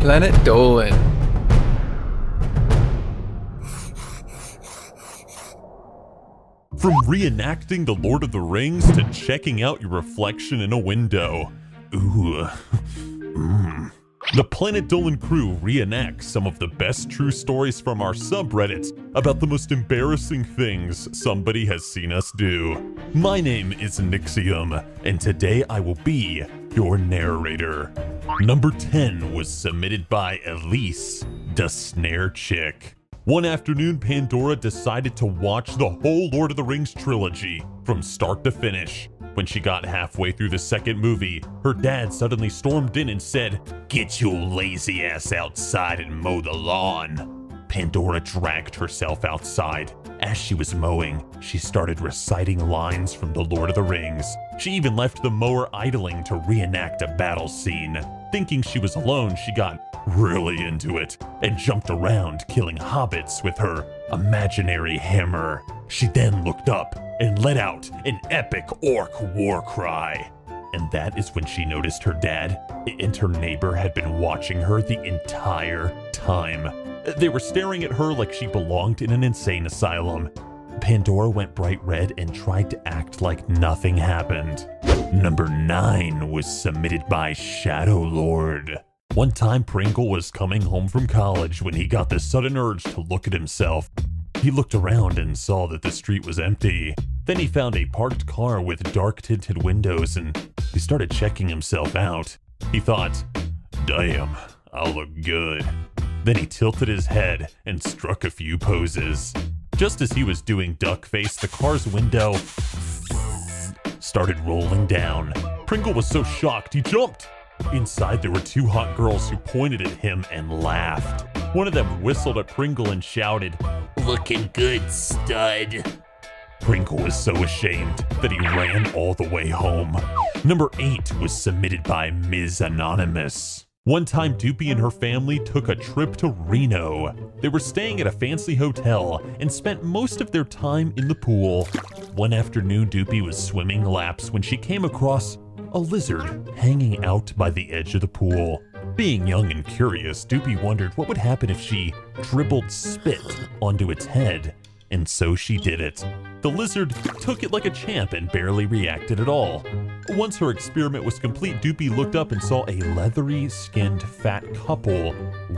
Planet Dolan. From reenacting The Lord of the Rings to checking out your reflection in a window. Ooh. Mmm. The Planet Dolan crew reenacts some of the best true stories from our subreddits about the most embarrassing things somebody has seen us do. My name is Nixxiom, and today I will be your narrator. Number 10 was submitted by Elise, the Snare Chick. One afternoon, Pandora decided to watch the whole Lord of the Rings trilogy from start to finish. When she got halfway through the second movie, her dad suddenly stormed in and said, Get your lazy ass outside and mow the lawn. Pandora dragged herself outside. As she was mowing, she started reciting lines from The Lord of the Rings. She even left the mower idling to reenact a battle scene. Thinking she was alone, she got really into it and jumped around killing hobbits with her imaginary hammer. She then looked up and let out an epic orc war cry. And that is when she noticed her dad and her neighbor had been watching her the entire time. They were staring at her like she belonged in an insane asylum. Pandora went bright red and tried to act like nothing happened. Number 9 was submitted by Shadow Lord. One time, Pringle was coming home from college when he got the sudden urge to look at himself. He looked around and saw that the street was empty. Then he found a parked car with dark tinted windows and he started checking himself out. He thought, damn, I'll look good. Then he tilted his head and struck a few poses. Just as he was doing duck face, the car's window started rolling down. Pringle was so shocked he jumped. Inside, there were two hot girls who pointed at him and laughed. One of them whistled at Pringle and shouted, Looking good, stud. Pringle was so ashamed that he ran all the way home. Number 8 was submitted by Ms. Anonymous. One time, Doopie and her family took a trip to Reno. They were staying at a fancy hotel and spent most of their time in the pool. One afternoon, Doopie was swimming laps when she came across a lizard hanging out by the edge of the pool. Being young and curious, Doopie wondered what would happen if she dribbled spit onto its head, and so she did it. The lizard took it like a champ and barely reacted at all. Once her experiment was complete, Doopie looked up and saw a leathery skinned fat couple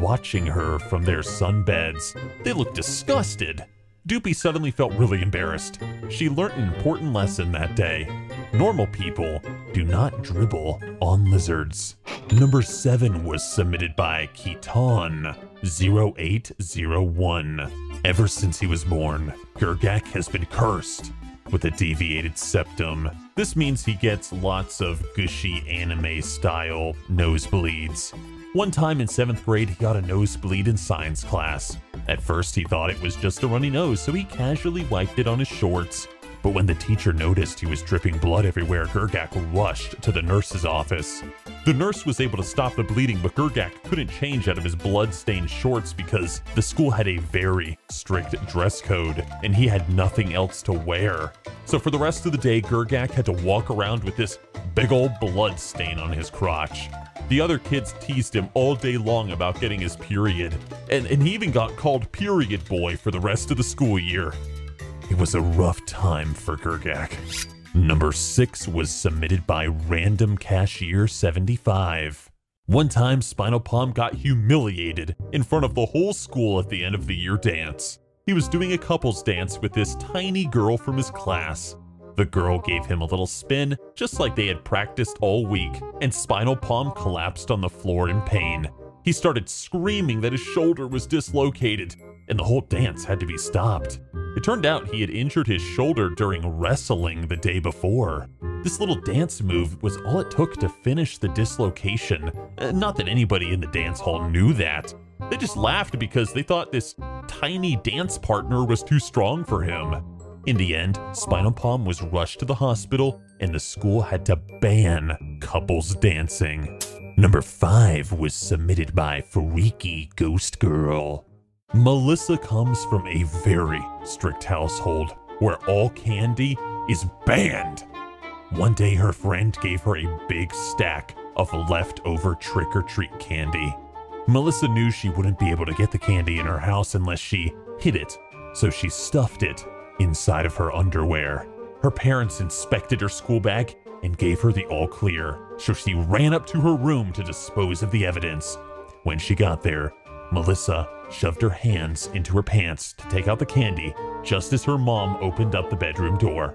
watching her from their sunbeds. They looked disgusted. Doopie suddenly felt really embarrassed. She learned an important lesson that day. Normal people do not dribble on lizards. Number 7 was submitted by Keaton 0801. Ever since he was born, Grgak has been cursed with a deviated septum. This means he gets lots of gushy anime style nosebleeds. One time in 7th grade, he got a nosebleed in science class. At first, he thought it was just a runny nose, so he casually wiped it on his shorts. But when the teacher noticed he was dripping blood everywhere, Grgak rushed to the nurse's office. The nurse was able to stop the bleeding, but Grgak couldn't change out of his blood-stained shorts because the school had a very strict dress code, and he had nothing else to wear. So for the rest of the day, Grgak had to walk around with this big old blood stain on his crotch. The other kids teased him all day long about getting his period, and, and he even got called Period Boy for the rest of the school year. It was a rough time for Grgak. Number 6 was submitted by Random Cashier 75. One time, Spinalpalm got humiliated in front of the whole school at the end of the year dance. He was doing a couples dance with this tiny girl from his class. The girl gave him a little spin, just like they had practiced all week, and Spinalpalm collapsed on the floor in pain. He started screaming that his shoulder was dislocated, and the whole dance had to be stopped. Turned out he had injured his shoulder during wrestling the day before. This little dance move was all it took to finish the dislocation. Uh, Not that anybody in the dance hall knew that. They just laughed because they thought this tiny dance partner was too strong for him. In the end, Spinalpalm was rushed to the hospital and the school had to ban couples dancing. Number 5 was submitted by Freaky Ghost Girl. Melissa comes from a very strict household where all candy is banned. One day, her friend gave her a big stack of leftover trick or treat candy. Melissa knew she wouldn't be able to get the candy in her house unless she hid it, so she stuffed it inside of her underwear. Her parents inspected her school bag and gave her the all clear, so she ran up to her room to dispose of the evidence. When she got there, Melissa shoved her hands into her pants to take out the candy just as her mom opened up the bedroom door.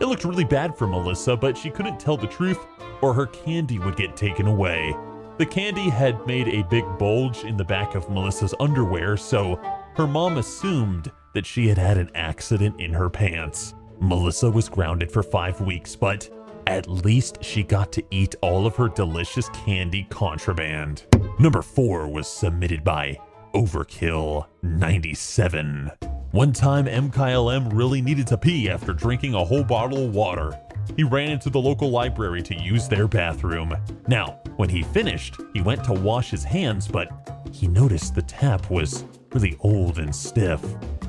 It looked really bad for Melissa, but she couldn't tell the truth or her candy would get taken away. The candy had made a big bulge in the back of Melissa's underwear, so her mom assumed that she had had an accident in her pants. Melissa was grounded for five weeks, but at least she got to eat all of her delicious candy contraband. Number 4 was submitted by Overkill 97. One time, MKyleM really needed to pee after drinking a whole bottle of water. He ran into the local library to use their bathroom. Now, when he finished, he went to wash his hands, but he noticed the tap was really old and stiff.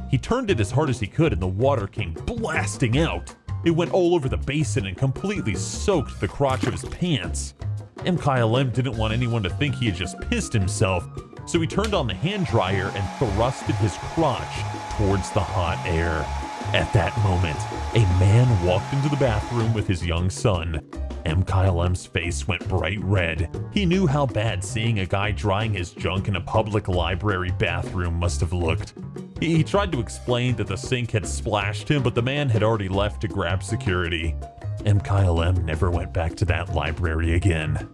He turned it as hard as he could and the water came blasting out. It went all over the basin and completely soaked the crotch of his pants. MKyleM didn't want anyone to think he had just pissed himself, so he turned on the hand dryer and thrusted his crotch towards the hot air. At that moment, a man walked into the bathroom with his young son. M. Kyle M's face went bright red. He knew how bad seeing a guy drying his junk in a public library bathroom must have looked. He tried to explain that the sink had splashed him, but the man had already left to grab security. MKyleM never went back to that library again.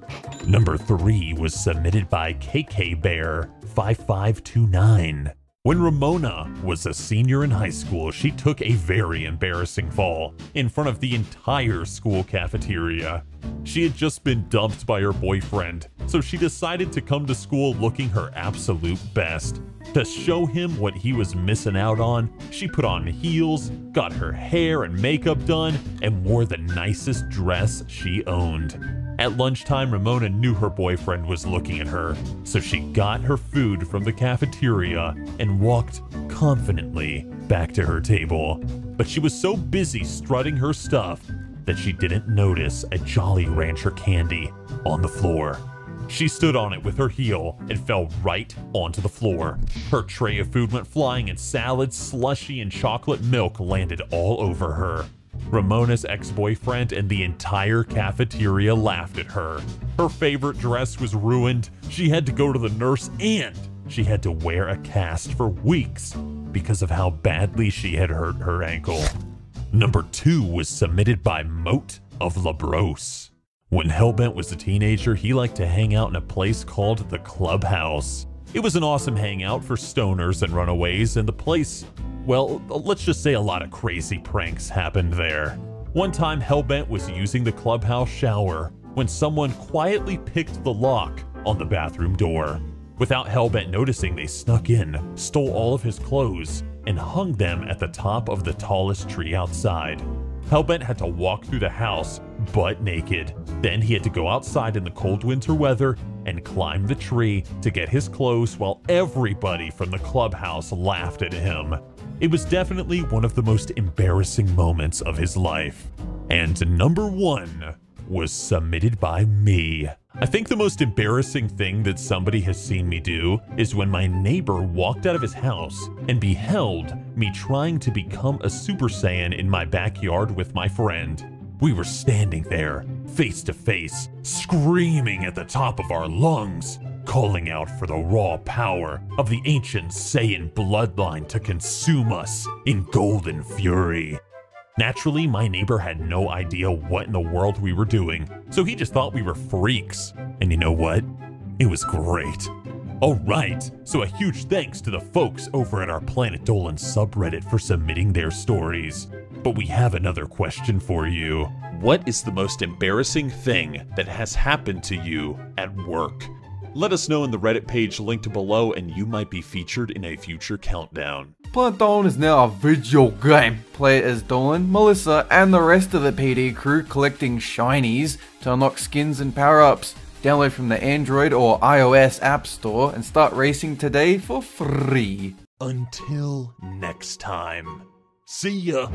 Number 3 was submitted by KK Bear 5529. When Ramona was a senior in high school, she took a very embarrassing fall in front of the entire school cafeteria. She had just been dumped by her boyfriend, so she decided to come to school looking her absolute best. To show him what he was missing out on, she put on heels, got her hair and makeup done, and wore the nicest dress she owned. At lunchtime, Ramona knew her boyfriend was looking at her, so she got her food from the cafeteria and walked confidently back to her table. But she was so busy strutting her stuff that she didn't notice a Jolly Rancher candy on the floor. She stood on it with her heel and fell right onto the floor. Her tray of food went flying and salad, slushy, and chocolate milk landed all over her. Ramona's ex-boyfriend and the entire cafeteria laughed at her. Her favorite dress was ruined, she had to go to the nurse, and she had to wear a cast for weeks because of how badly she had hurt her ankle. Number 2 was submitted by Mote of Lobross. When Hellbent was a teenager, he liked to hang out in a place called the Clubhouse. It was an awesome hangout for stoners and runaways, and the place well, let's just say a lot of crazy pranks happened there. One time, Hellbent was using the clubhouse shower when someone quietly picked the lock on the bathroom door. Without Hellbent noticing, they snuck in, stole all of his clothes, and hung them at the top of the tallest tree outside. Hellbent had to walk through the house butt naked. Then he had to go outside in the cold winter weather and climb the tree to get his clothes while everybody from the clubhouse laughed at him. It was definitely one of the most embarrassing moments of his life. And number one was submitted by me. I think the most embarrassing thing that somebody has seen me do is when my neighbor walked out of his house and beheld me trying to become a Super Saiyan in my backyard with my friend. We were standing there, face to face, screaming at the top of our lungs, calling out for the raw power of the ancient Saiyan bloodline to consume us in golden fury. Naturally, my neighbor had no idea what in the world we were doing, so he just thought we were freaks. And you know what? It was great. Alright, so a huge thanks to the folks over at our Planet Dolan subreddit for submitting their stories. But we have another question for you. What is the most embarrassing thing that has happened to you at work? Let us know in the Reddit page linked below and you might be featured in a future countdown. Planet Dolan is now a video game. Play as Dolan, Melissa, and the rest of the PD crew collecting shinies to unlock skins and power-ups. Download from the Android or iOS App Store and start racing today for free. Until next time. See ya!